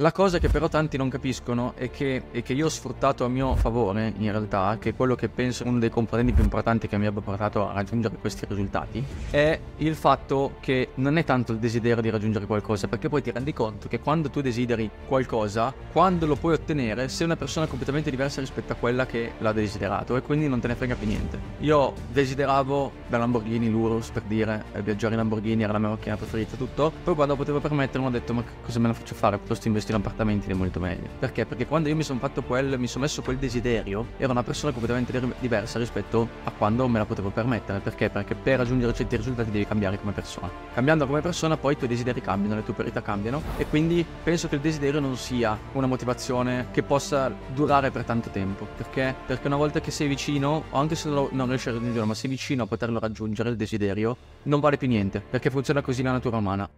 La cosa che però tanti non capiscono e che, e che io ho sfruttato a mio favore, in realtà, che è quello che penso uno dei componenti più importanti che mi abbia portato a raggiungere questi risultati, è il fatto che non è tanto il desiderio di raggiungere qualcosa, perché poi ti rendi conto che quando tu desideri qualcosa, quando lo puoi ottenere, sei una persona completamente diversa rispetto a quella che l'ha desiderato e quindi non te ne frega più niente. Io desideravo la Lamborghini, l'Urus per dire, viaggiare in Lamborghini era la mia macchina preferita, tutto, poi quando potevo permettermi ho detto ma cosa me la faccio fare, piuttosto investire appartamenti è molto meglio. Perché? Perché quando io mi sono fatto quel, mi sono messo quel desiderio, ero una persona completamente diversa rispetto a quando me la potevo permettere. Perché? Perché per raggiungere certi risultati devi cambiare come persona. Cambiando come persona poi i tuoi desideri cambiano, le tue priorità cambiano e quindi penso che il desiderio non sia una motivazione che possa durare per tanto tempo. Perché? Perché una volta che sei vicino, o anche se non riesci a raggiungerlo, ma sei vicino a poterlo raggiungere il desiderio, non vale più niente, perché funziona così la natura umana.